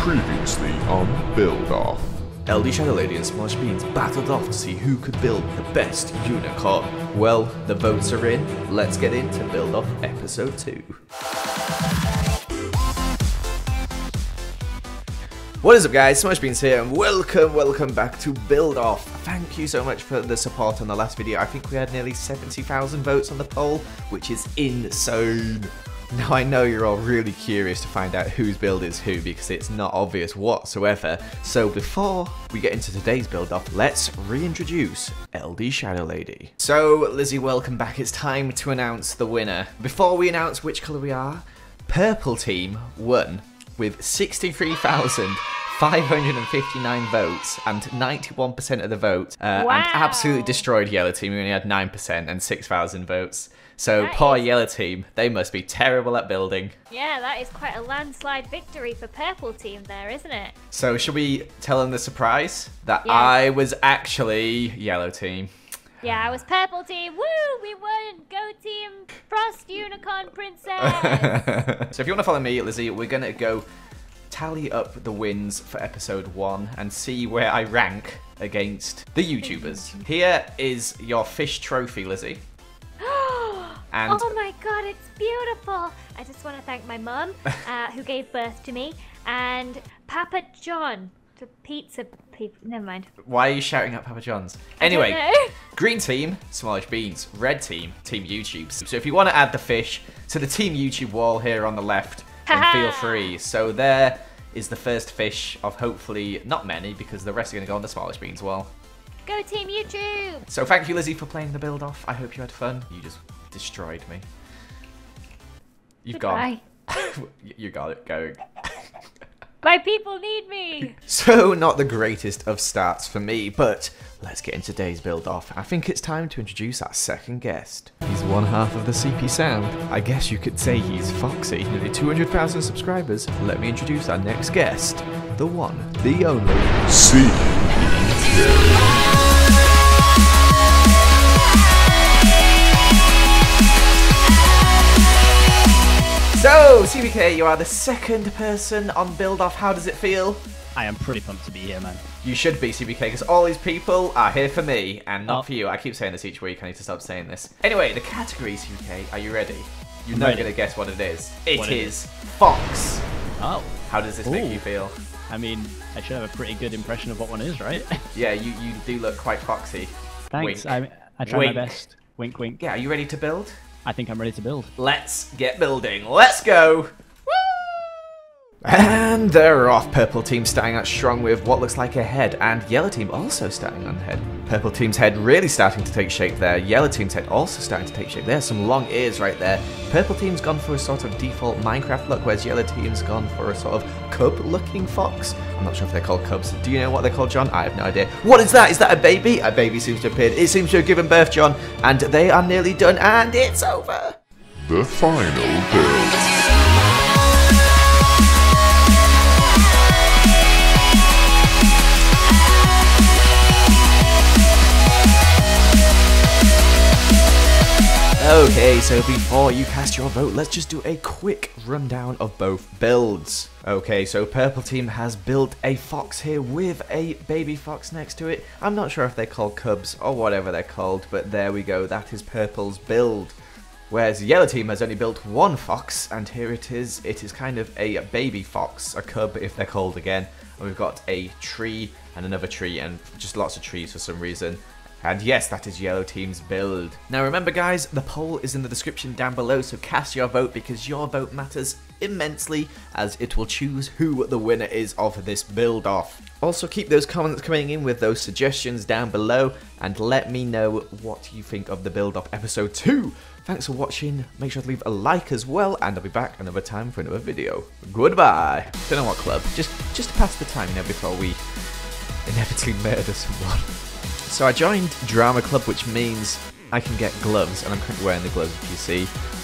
Previously on Build Off. LD Shadow Lady and Smallish Beans battled off to see who could build the best unicorn. Well, the votes are in. Let's get into Build Off Episode 2. What is up guys, Smallish Beans here and welcome, welcome back to Build Off. Thank you so much for the support on the last video. I think we had nearly 70,000 votes on the poll, which is insane. Now I know you're all really curious to find out whose build is who because it's not obvious whatsoever. So before we get into today's build off, let's reintroduce LD Shadow Lady. So Lizzie, welcome back. It's time to announce the winner. Before we announce which colour we are, Purple Team won with 63,559 votes and 91% of the vote uh, Wow. and absolutely destroyed Yellow Team. We only had 9% and 6,000 votes. So That poor is- Yellow Team, they must be terrible at building. Yeah, that is quite a landslide victory for purple team there, isn't it? So should we tell them the surprise that Yes. I was actually Yellow Team? Yeah, I was purple team. Woo! We won! Go team! Frost Unicorn Princess! so if you want to follow me, Lizzie, we're gonna go tally up the wins for episode one and see where I rank against the YouTubers. Here is your fish trophy, Lizzie. And oh my god, it's beautiful! I just want to thank my mum, uh, who gave birth to me, and Papa John, the pizza people. Never mind. why are you shouting at Papa John's? Anyway, green team, smallish beans. Red team, team YouTube. So if you want to add the fish to the team YouTube wall here on the left, then feel free. So there is the first fish of hopefully not many because the rest are going to go on the smallish beans well. Go team YouTube! So thank you, Lizzie, for playing the build off. I hope you had fun. You just destroyed me. You've Goodbye. gone. you got it going. My people need me! So, not the greatest of starts for me, but let's get into today's build off. I think it's time to introduce our second guest. He's one half of the CP Sound. I guess you could say he's Foxy. Nearly 200,000 subscribers. Let me introduce our next guest. The one, the only. C. So, you are the second person on build off. How does it feel? I am pretty pumped to be here, man. You should be CPK because all these people are here for me and not Oh. for you. I keep saying this each week. I need to stop saying this. Anyway, the category CPK. Are you ready? You're I'm not gonna guess what it is. It What it is Fox. Oh, How does this make you feel? I mean, I should have a pretty good impression of what one is, right? Yeah, you, you do look quite foxy. Thanks. Wink. I, I try Wink. my best. Wink, wink. Yeah, are you ready to build? I think I'm ready to build. Let's get building. Let's go. And they're off. Purple team starting out strong with what looks like a head, and yellow team also starting on head. Purple team's head really starting to take shape there. Yellow team's head also starting to take shape. There's some long ears right there. Purple team's gone for a sort of default Minecraft look, whereas yellow team's gone for a sort of cub-looking fox. I'm not sure if they're called cubs. Do you know what they're called, John? I have no idea. What is that? Is that a baby? A baby seems to have appeared. It seems to have given birth, John, and they are nearly done, and it's over. The final build. Okay, so before you cast your vote, let's just do a quick rundown of both builds. Okay, so Purple Team has built a fox here with a baby fox next to it. I'm not sure if they're called cubs or whatever they're called, but there we go, that is Purple's build. Whereas Yellow Team has only built one fox, and here it is. It is kind of a baby fox, a cub if they're called again. And we've got a tree and another tree, and just lots of trees for some reason. And yes, that is Yellow Team's build. Now remember guys, the poll is in the description down below, so cast your vote because your vote matters immensely as it will choose who the winner is of this build off. Also keep those comments coming in with those suggestions down below and let me know what you think of the build off episode 2. Thanks for watching, make sure to leave a like as well and I'll be back another time for another video. Goodbye! Don't know what club, just, just to pass the time you know before we inevitably murder someone. So I joined Drama Club, which means I can get gloves, and I'm currently wearing the gloves, if you see.